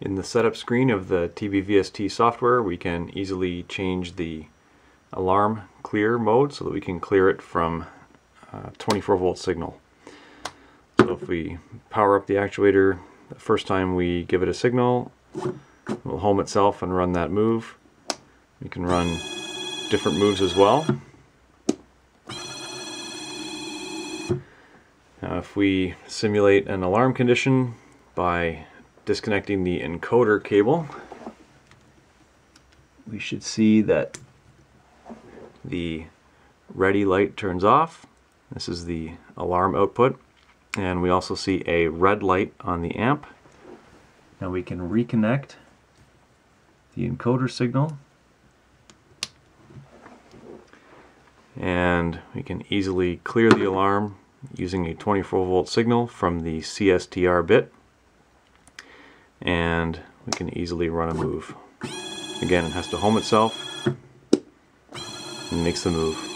In the setup screen of the TBVST software we can easily change the alarm clear mode so that we can clear it from uh, 24 volt signal. So if we power up the actuator the first time we give it a signal it will home itself and run that move. We can run different moves as well. Now if we simulate an alarm condition by disconnecting the encoder cable, we should see that the ready light turns off. This is the alarm output. And we also see a red light on the amp. Now we can reconnect the encoder signal. And we can easily clear the alarm using a 24 volt signal from the CSTR bit and we can easily run a move. Again, it has to home itself and makes the move.